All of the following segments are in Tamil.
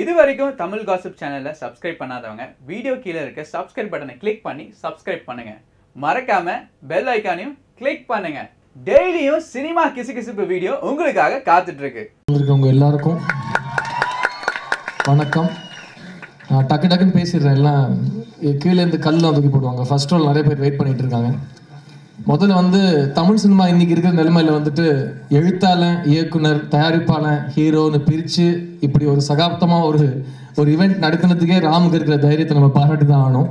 இது வரைக்கும் தமிழ் காசிப் சேனலை சப்ஸ்கிரைப் பண்ணாதவங்க வீடியோ கீழே இருக்க சப்ஸ்கிரைப் பட்டனை கிளிக் பண்ணி சப்ஸ்கிரைப் பண்ணுங்க. மறக்காம பெல் ஐக்கானையும் கிளிக் பண்ணுங்க. டெய்லியும் சினிமா கிசுகிசுப்பு வீடியோ உங்களுக்காக காத்துட்டு இருக்கு வந்திருக்கவங்க எல்லாருக்கும் வணக்கம். நான் டக்கு டக்குன்னு பேசிடுறேன். எல்லாம் கீழே இருந்து கல்லாம் தூக்கி போடுவாங்க. ஃபர்ஸ்ட் ரோல் நிறைய பேர் வெயிட் பண்ணிட்டு இருக்காங்க. முதல்ல வந்து தமிழ் சினிமா இன்னைக்கு இருக்கிற நிலைமையில வந்துட்டு எழுத்தாளன் இயக்குனர் தயாரிப்பாளன் ஹீரோன்னு பிரித்து இப்படி ஒரு சகாப்தமாக ஒரு ஒரு ஈவெண்ட் நடத்தினதுக்கே ராமுக்கு இருக்கிற தைரியத்தை நம்ம பாராட்டி தான் ஆகணும்.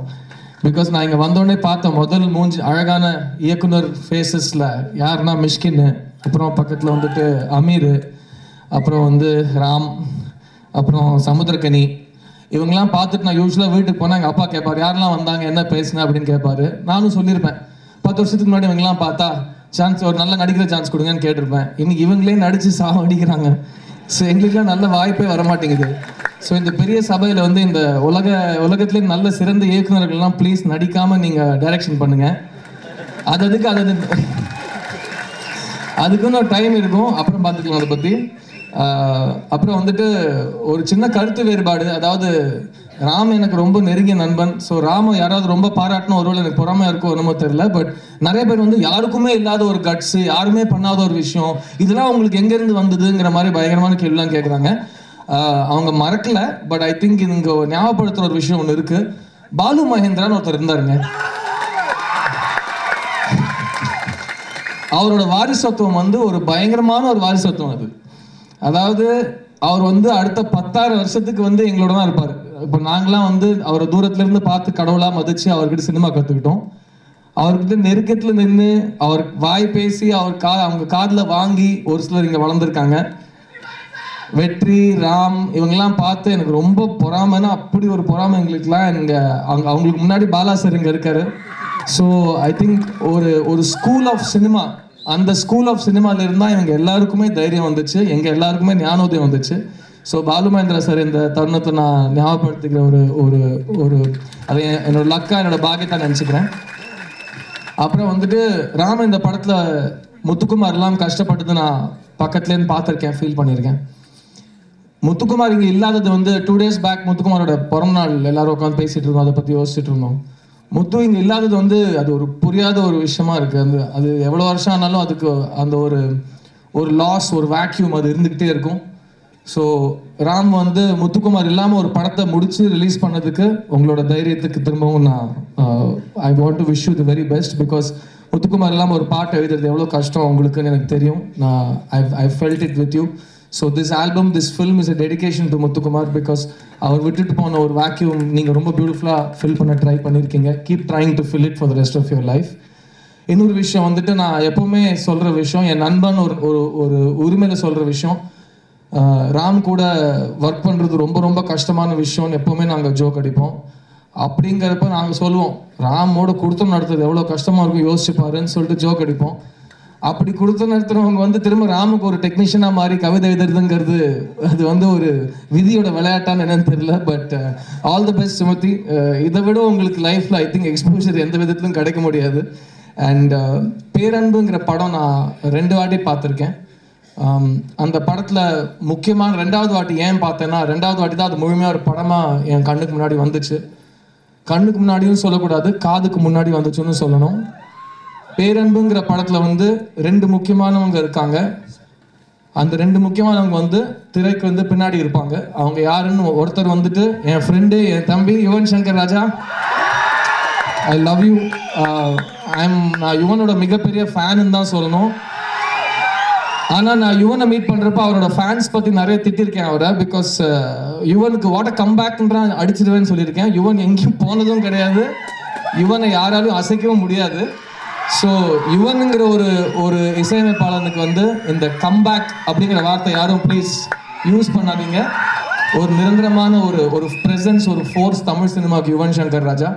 பிகாஸ் நான் இங்கே வந்தோடனே பார்த்த முதல் மூஞ்சி அழகான இயக்குனர் ஃபேஸஸில் யாருன்னா மிஷ்கின் அப்புறம் பக்கத்தில் வந்துட்டு அமீர் அப்புறம் வந்து ராம் அப்புறம் சமுத்திரக்கனி. இவங்கெல்லாம் பார்த்துட்டு நான் யூஸ்வலாக வீட்டுக்கு போனால் எங்கள் அப்பா கேட்பார் யாரெல்லாம் வந்தாங்க? என்ன பேசுனேன் அப்படின்னு கேட்பாரு. நானும் சொல்லியிருப்பேன். பத்து வருஷத்துக்கு முன்னாடி இவங்கெல்லாம் பார்த்தா சான்ஸ் ஒரு நல்ல நடிக்கிற சான்ஸ் கொடுங்கன்னு கேட்டிருப்பேன். இன்னைக்கு இவங்களே நடிச்சு சாவடிக்கிறாங்க ஸோ எங்களுக்குலாம் நல்ல வாய்ப்பே வர மாட்டேங்குது ஸோ இந்த பெரிய சபையில் வந்து இந்த உலக உலகத்துலேயே நல்ல சிறந்த இயக்குநர்கள்லாம் ப்ளீஸ் நடிக்காமல் நீங்கள் டைரக்ஷன் பண்ணுங்கள் அது அதுக்கு அது அது அதுக்குன்னு ஒரு டைம் இருக்கும். அப்புறம் பார்த்துக்கலாம் அதை பற்றி அப்புறம் வந்துட்டு ஒரு சின்ன கருத்து வேறுபாடு அதாவது ராம் எனக்கு ரொம்ப நெருங்கிய நண்பன். ஸோ ராம யாராவது ரொம்ப பாராட்டணும் ஒருவேளை எனக்கு பொறாமையா இருக்கோ என்னமோ தெரியல பட் நிறைய பேர் வந்து யாருக்குமே இல்லாத ஒரு கட்ஸ் யாருமே பண்ணாத ஒரு விஷயம் இதெல்லாம் உங்களுக்கு எங்கேருந்து வந்ததுங்கிற மாதிரி பயங்கரமான கேள்விலாம் கேட்குறாங்க அவங்க மறக்கல பட் ஐ திங்க் இங்க ஞாபகப்படுத்துற ஒரு விஷயம் ஒன்று இருக்கு. பாலு மகேந்திரான்னு ஒருத்தர் இருந்தாருங்க. அவரோட வாரிசத்துவம் வந்து ஒரு பயங்கரமான ஒரு வாரிசத்துவம் அது. அதாவது அவர் வந்து அடுத்த பத்தாயிரம் வருஷத்துக்கு வந்து எங்களோட தான் இருப்பார். இப்போ நாங்களாம் வந்து அவரை தூரத்துல இருந்து பார்த்து கடவுளாக மதிச்சு அவர்கிட்ட சினிமா கற்றுக்கிட்டோம் அவர்கிட்ட நெருக்கத்தில் நின்று அவர் வாய் பேசி அவர் கா அவங்க காதில் வாங்கி ஒரு சிலர் இங்கே வளர்ந்துருக்காங்க. வெற்றி ராம் இவங்கெல்லாம் பார்த்து எனக்கு ரொம்ப பொறாமைன்னா அப்படி ஒரு பொறாமை எங்களுக்குலாம் எங்க அவங்க அவங்களுக்கு முன்னாடி பாலா சார் இங்கே இருக்காரு. ஸோ ஐ திங்க் ஒரு ஒரு ஸ்கூல் ஆஃப் சினிமா அந்த ஸ்கூல் ஆஃப் சினிமால இருந்தால் இவங்க எல்லாருக்குமே தைரியம் வந்துச்சு. எங்க எல்லாருக்குமே ஞானோதயம் வந்துச்சு. ஸோ பாலு மகேந்திரா சார் இந்த தருணத்தை நான் ஞாபகப்படுத்திக்கிற ஒரு ஒரு ஒரு அதை என்னோட லக்கா என்னோட பாக்கியத்தை நினச்சிக்கிறேன். அப்புறம் வந்துட்டு ராம இந்த படத்தில் முத்துக்குமார் எல்லாம் கஷ்டப்பட்டது நான் பக்கத்துலேருந்து பார்த்துருக்கேன் ஃபீல் பண்ணியிருக்கேன். முத்துக்குமார் இங்கே இல்லாதது வந்து டூ டேஸ் பேக் முத்துக்குமாரோட பிறந்த நாள் எல்லாரும் உட்காந்து பேசிகிட்டு இருக்கோம் அதை பற்றி யோசிச்சுட்டு இருந்தோம். முத்து இங்கே இல்லாதது வந்து அது ஒரு புரியாத ஒரு விஷயமா இருக்குது அந்த அது எவ்வளோ வருஷம் ஆனாலும் அதுக்கு அந்த ஒரு ஒரு லாஸ் ஒரு வேக்யூம் அது இருந்துக்கிட்டே இருக்கும். ஸோ ராம் வந்து முத்துக்குமார் இல்லாமல் ஒரு படத்தை முடிச்சு ரிலீஸ் பண்ணதுக்கு உங்களோட தைரியத்துக்கு திரும்பவும் நான் I want to wish you the very best because Muthukumar இல்லாமல் ஒரு பாட்டு எழுதுறது எவ்வளோ கஷ்டம் உங்களுக்குன்னு எனக்கு தெரியும். நான் I I felt it with you so this album this film is a dedication to Muthukumar because அவர் விட்டுட்டு போன ஒரு வேக்யூம் நீங்கள் ரொம்ப பியூட்டிஃபுல்லாக ஃபில் பண்ண ட்ரை பண்ணியிருக்கீங்க keep trying to fill it for the rest of your life இன்னொரு விஷயம் வந்துட்டு நான் எப்பவுமே சொல்கிற விஷயம் என் நண்பன் ஒரு ஒரு ஒரு உரிமையில் சொல்கிற விஷயம். ராம் கூட ஒர்க் பண்ணுறது ரொம்ப ரொம்ப கஷ்டமான விஷயம்னு எப்போவுமே நாங்கள் ஜோக் அடிப்போம். அப்படிங்கிறப்ப நாங்கள் சொல்லுவோம் ராமோட கொடுத்தம் நடத்துறது எவ்வளோ கஷ்டமாக இருக்கும் யோசிச்சு பாருன்னு சொல்லிட்டு ஜோக் அடிப்போம். அப்படி கொடுத்து நடத்துறவங்க வந்து திரும்ப ராமுக்கு ஒரு டெக்னீஷியனாக மாறி கவிதை எழுதுறதுங்கிறது அது வந்து ஒரு விதியோட விளையாட்டான்னு என்னன்னு தெரியல but all the best Sumathi. இதை விட உங்களுக்கு லைஃப்பில் ஐ திங்க் எக்ஸ்போஷர் எந்த விதத்திலும் கிடைக்க முடியாது. அண்ட் பேரன்புங்கிற படம் நான் ரெண்டு வாட்டி பார்த்துருக்கேன். அந்த படத்தில் முக்கியமான ரெண்டாவது வாட்டி ஏன் பார்த்தேன்னா ரெண்டாவது வாட்டி தான் அது முழுமையாக ஒரு படமாக என் கண்ணுக்கு முன்னாடி வந்துச்சு. கண்ணுக்கு முன்னாடியும் சொல்லக்கூடாது காதுக்கு முன்னாடி வந்துச்சுன்னு சொல்லணும். பேரன்புங்கிற படத்தில் வந்து ரெண்டு முக்கியமானவங்க இருக்காங்க. அந்த ரெண்டு முக்கியமானவங்க வந்து திரைக்கு வந்து பின்னாடி இருப்பாங்க. அவங்க யாருன்னு ஒருத்தர் வந்துட்டு என் ஃப்ரெண்டு என் தம்பி Yuvan Shankar Raja. I love you I am நான் யுவனோட மிகப்பெரிய ஃபேனுன்னு தான் சொல்லணும். ஆனா நான் யுவனை மீட் பண்றப்ப அவரோட ஃபேன்ஸ் பத்தி நிறைய திட்டிருக்கேன் அவரை பிகாஸ் uh, யுவனுக்கு வாட்ட கம்பேக்ன்றான் அடிச்சிடுவேன்னு சொல்லியிருக்கேன். யுவன் எங்கேயும் போனதும் கிடையாது. யுவனை யாராலும் அசைக்கவும் முடியாது. ஸோ யுவனுங்கிற ஒரு ஒரு இசையமைப்பாளனுக்கு வந்து இந்த கம்பேக் அப்படிங்கிற வார்த்தை யாரும் ப்ளீஸ் யூஸ் பண்ணாதீங்க. ஒரு நிரந்தரமான ஒரு ஒரு ப்ரெசன்ஸ் ஒரு ஃபோர்ஸ் தமிழ் சினிமாவுக்கு யுவன் சங்கர் ராஜா.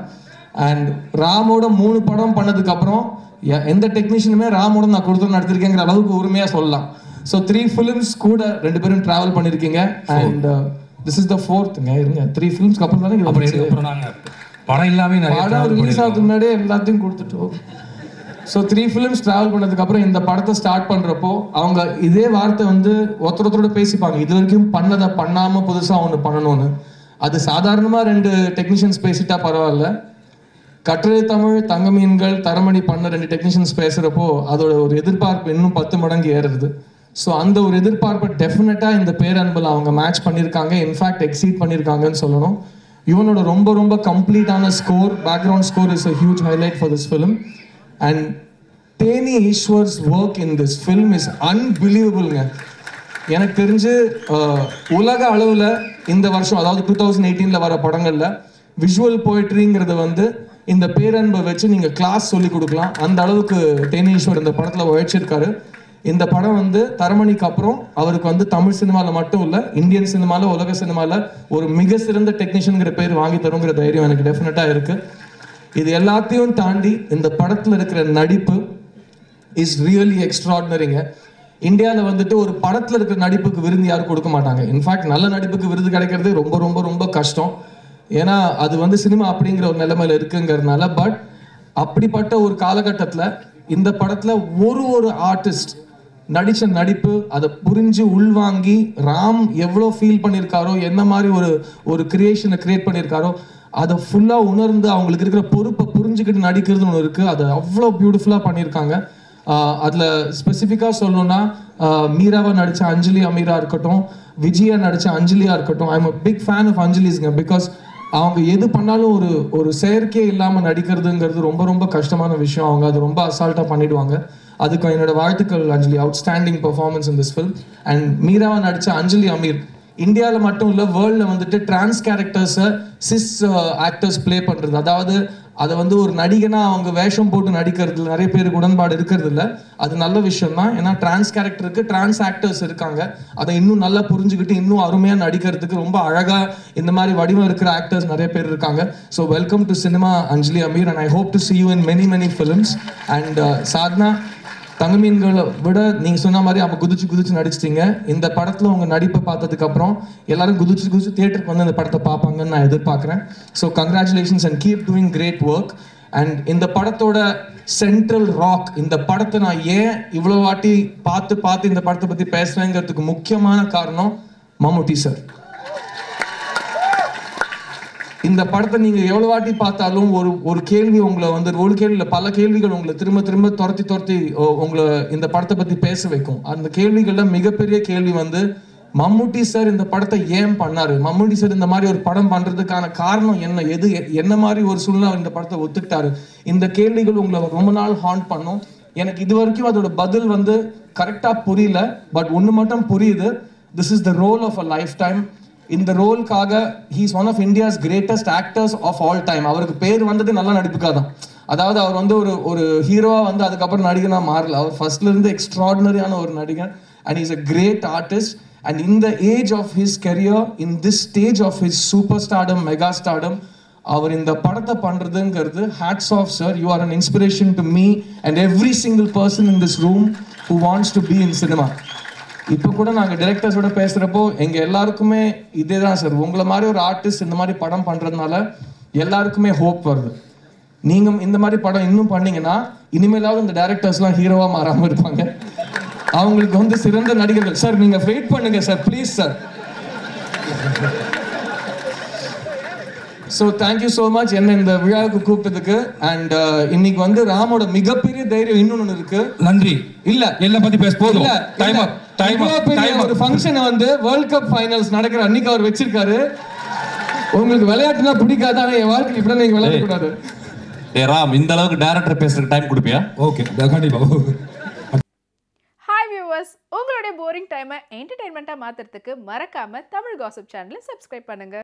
அண்ட் ராமோட மூணு படம் பண்ணதுக்கு அப்புறம் எ- எந்த டெக்னீஷியனுமே ராமோட நான் கொடுத்து நடத்திருக்கேங்கிற அளவுக்கு உரிமையா சொல்லலாம். ஸோ த்ரீ ஃபிலிம்ஸ் கூட ரெண்டு பேரும் டிராவல் பண்ணிருக்கீங்க. அண்ட் திஸ் இஸ் த ஃபோர்த்துங்க இருங்க. த்ரீ ஃபிலிம்ஸ்க்கு அப்புறம் தானே அப்புறம் படம் இல்லாம படம் ரிலீஸ். ஆகிறதுக்கு முன்னாடியே எல்லாத்தையும் கொடுத்துட்டோம். ஸோ த்ரீ ஃபிலிம்ஸ் ட்ராவல் பண்ணதுக்கப்புறம் இந்த படத்தை ஸ்டார்ட் பண்ணுறப்போ அவங்க இதே வார்த்தை வந்து ஒருத்தர் ஒருத்தரோட பேசிப்பாங்க. இது வரைக்கும் பண்ணதை பண்ணாமல் புதுசாக ஒன்று பண்ணணும்னு. அது சாதாரணமாக ரெண்டு டெக்னீஷியன்ஸ் பேசிட்டா பரவாயில்ல. கட்டுரை தமிழ் தங்க மீன்கள் தரமணி பண்ண ரெண்டு டெக்னீஷியன்ஸ் பேசுகிறப்போ அதோட ஒரு எதிர்பார்ப்பு இன்னும் பத்து மடங்கு ஏறுறது ஸோ அந்த ஒரு எதிர்பார்ப்பை டெஃபினட்டாக இந்த பேரன்பில் அவங்க மேட்ச் பண்ணியிருக்காங்க இன்ஃபேக்ட் எக்ஸீட் பண்ணியிருக்காங்கன்னு சொல்லணும். இவனோட ரொம்ப ரொம்ப கம்ப்ளீட்டான score background score is a huge highlight for this film and Theni Eswar's work in this film is அன்பிலீவபிள்ங்க எனக்கு தெரிஞ்சு உலக அளவில் இந்த வருஷம் அதாவது டூ தௌசண்ட் எயிட்டீனில் வர படங்களில் விஷுவல் போய்ட்ரிங்கிறது வந்து இந்த பேரன்பை வச்சு நீங்கள் கிளாஸ் சொல்லி கொடுக்கலாம். அந்த அளவுக்கு தேனீஸ்வர் இந்த படத்தில் உழைச்சிருக்காரு. இந்த படம் வந்து தரமணிக்கு அப்புறம் அவருக்கு வந்து தமிழ் சினிமாவில் மட்டும் இல்லை இந்தியன் சினிமாவில் உலக சினிமாவில் ஒரு மிக சிறந்த டெக்னீஷியனுங்கிற பேர் வாங்கி தருங்கிற தைரியம் எனக்கு டெஃபினட்டாக இருக்குது இது எல்லாத்தையும் தாண்டி இந்த படத்தில் இருக்கிற நடிப்பு இஸ் ரியலி எக்ஸ்ட்ராடினரிங்க இந்தியாவில் வந்துட்டு ஒரு படத்தில் இருக்கிற நடிப்புக்கு விருது யாரும் கொடுக்க மாட்டாங்க. இன்ஃபேக்ட் நல்ல நடிப்புக்கு விருது கிடைக்கிறது ரொம்ப ரொம்ப ரொம்ப கஷ்டம். ஏன்னா அது வந்து சினிமா அப்படிங்கிற ஒரு நிலைமையில இருக்குங்கிறதுனால பட் அப்படிப்பட்ட ஒரு காலகட்டத்தில் இந்த படத்தில் ஒரு ஒரு ஆர்டிஸ்ட் நடித்த நடிப்பு அதை புரிஞ்சு உள்வாங்கி ராம் எவ்வளோ ஃபீல் பண்ணியிருக்காரோ என்ன மாதிரி ஒரு ஒரு கிரியேஷனை கிரியேட் பண்ணியிருக்காரோ அதை ஃபுல்லாக உணர்ந்து அவங்களுக்கு இருக்கிற பொறுப்பை புரிஞ்சுக்கிட்டு நடிக்கிறதுன்னு ஒன்று இருக்குது அதை அவ்வளோ பியூட்டிஃபுல்லாக பண்ணியிருக்காங்க அதில் ஸ்பெசிஃபிக்காக சொல்லணும்னா மீராவை நடித்த அஞ்சலி அமீரா இருக்கட்டும் விஜயா நடித்த அஞ்சலியாக இருக்கட்டும் I am big fan of அஞ்சலிஸ்ங்க because அவங்க எது பண்ணாலும் ஒரு ஒரு செயற்கையே இல்லாமல் நடிக்கிறதுங்கிறது ரொம்ப ரொம்ப கஷ்டமான விஷயம். அவங்க அது ரொம்ப அசால்ட்டாக பண்ணிடுவாங்க. அதுக்கு என்னோட வாழ்த்துக்கள் Anjali. Outstanding performance in this film and மீராவை நடித்த அஞ்சலி அமீர் இந்தியாவில் மட்டும் இல்லை வேர்ல்டில் வந்துட்டு டிரான்ஸ் கேரக்டர்ஸை சிஸ் ஆக்டர்ஸ் ப்ளே பண்ணுறது அதாவது அதை வந்து ஒரு நடிகனாக அவங்க வேஷம் போட்டு நடிக்கிறதுல நிறைய பேருக்கு உடன்பாடு இருக்கிறது இல்லை அது நல்ல விஷயம் தான் ஏன்னா டிரான்ஸ் கேரக்டருக்கு டிரான்ஸ் ஆக்டர்ஸ் இருக்காங்க. அதை இன்னும் நல்லா புரிஞ்சுக்கிட்டு இன்னும் அருமையாக நடிக்கிறதுக்கு ரொம்ப அழகாக இந்த மாதிரி வடிவம் இருக்கிற ஆக்டர்ஸ் நிறைய பேர் இருக்காங்க. So welcome to cinema Anjali Ameer and I hope to see you in many many films and Sadhana தங்க மீன்களை விட நீங்க சொன்ன மாதிரி அவங்க குதிச்சு குதிச்சு நடிச்சிட்டீங்க. இந்த படத்துல உங்க நடிப்பை பார்த்ததுக்கு அப்புறம் எல்லாரும் குதிச்சு குதிச்சு தியேட்டருக்கு வந்து இந்த படத்தை பார்ப்பாங்கன்னு நான் எதிர்பார்க்குறேன். So congratulations and keep doing great work and இந்த படத்தோட சென்ட்ரல் ராக் இந்த படத்தை நான் ஏன் இவ்வளோ வாட்டி பார்த்து பார்த்து இந்த படத்தை பத்தி பேசுறேங்கிறதுக்கு முக்கியமான காரணம் மம்முட்டி சார் இந்த படத்தை நீங்க எவ்வளவு வாட்டி பார்த்தாலும் ஒரு ஒரு கேள்வி உங்களை வந்து ஒரு கேள்வி பல கேள்விகள் உங்களை திரும்ப திரும்ப துரத்தி துரத்தி ஓ- உங்களை இந்த படத்தை பத்தி பேச வைக்கும். அந்த கேள்விகள்ல மிகப்பெரிய கேள்வி வந்து மம்முட்டி சார் இந்த படத்தை ஏன் பண்ணாரு? மம்முட்டி சார் இந்த மாதிரி ஒரு படம் பண்றதுக்கான காரணம் என்ன? எது எ- என்ன மாதிரி ஒரு சூழ்நிலை இந்த படத்தை ஒத்துக்கிட்டாரு? இந்த கேள்விகள் உங்களை ரொம்ப நாள் ஹாண்ட் பண்ணும். எனக்கு இது வரைக்கும் அதோட பதில் வந்து கரெக்டா புரியல பட் ஒன்று மட்டும் புரியுது. This is the role of a lifetime இந்த ரோலுக்காக he's one of India's greatest actors of all time அவருக்கு பேர் வந்தது நல்ல நடிப்புக்காக தான் அதாவது அவர் வந்து ஒரு ஒரு ஹீரோவாக வந்து அதுக்கப்புறம் நடிகனா மாறல. அவர் ஃபர்ஸ்ட்ல இருந்து எக்ஸ்ட்ராடினரியான ஒரு நடிகன். And is a great artist and இந்த age of his career in this stage of his super stardom mega stardom அவர் இந்த படத்தை பண்றதுங்கிறது hats off sir you are an inspiration to me and every single person in this room who wants to be in cinema இப்போ கூட நாங்கள் டிரெக்டர்ஸோட பேசுகிறப்போ எங்கள் எல்லாருக்குமே இதே தான் சார். உங்களை மாதிரி ஒரு ஆர்டிஸ்ட் இந்த மாதிரி படம் பண்ணுறதுனால எல்லாருக்குமே ஹோப் வருது. நீங்கள் இந்த மாதிரி படம் இன்னும் பண்ணீங்கன்னா இனிமேலாவது இந்த டேரக்டர்ஸ்லாம் ஹீரோவாக மாறாமல் இருப்பாங்க. அவங்களுக்கு வந்து சிறந்த நடிகர்கள். சார் நீங்கள் வெயிட் பண்ணுங்க sir. Please sir so thank you so much என்ன இந்த விழாவுக்கு கூப்பிட்டதுக்கு. அண்ட் இன்னைக்கு வந்து ராமோட மிகப்பெரிய தைரியம் இன்னொன்று இருக்கு. நன்றி. இல்ல. எல்லாம் பத்தி பேச போதும். இல்ல, டைம் ஒரு ஃபங்க்ஷனை வந்து வேர்ல்ட் கப் ஃபைனல்ஸ் நடக்கிற அன்னைக்கு அவர் வச்சிருக்காரு. உங்களுக்கு விளையாட்டுனா பிடிக்காது ஆனா என் வாழ்க்கை இப்படி நீங்க விளையாட கூடாது. ஏ ராம் இந்த அளவுக்கு டைரக்டர் பேசுறதுக்கு டைம் கொடுப்பியா? ஓகே கண்டிப்பா. ஹாய் வியூவர்ஸ் உங்களுடைய போரிங் டைமை என்டர்டைன்மெண்ட்டாக மாற்றுறதுக்கு மறக்காமல் தமிழ் காசிப் சேனலை சப்ஸ்கிரைப் பண்ணுங்கள்